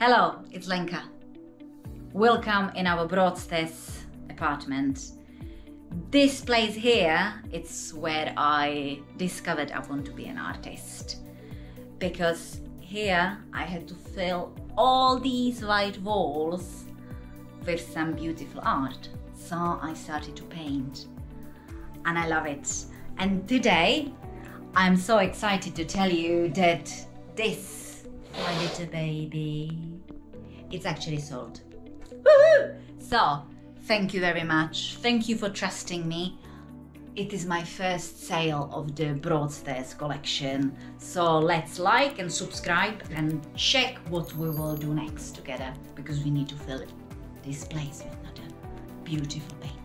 Hello, it's Lenka. Welcome in our Broadstairs apartment. This place here, it's where I discovered I want to be an artist. Because here I had to fill all these white walls with some beautiful art. So I started to paint and I love it. And today I'm so excited to tell you that this my little baby it's actually sold. Woohoo! So thank you very much. Thank you for trusting me. It is my first sale of the Broadstairs collection. So let's like and subscribe and check what we will do next together because we need to fill this place with another beautiful painting.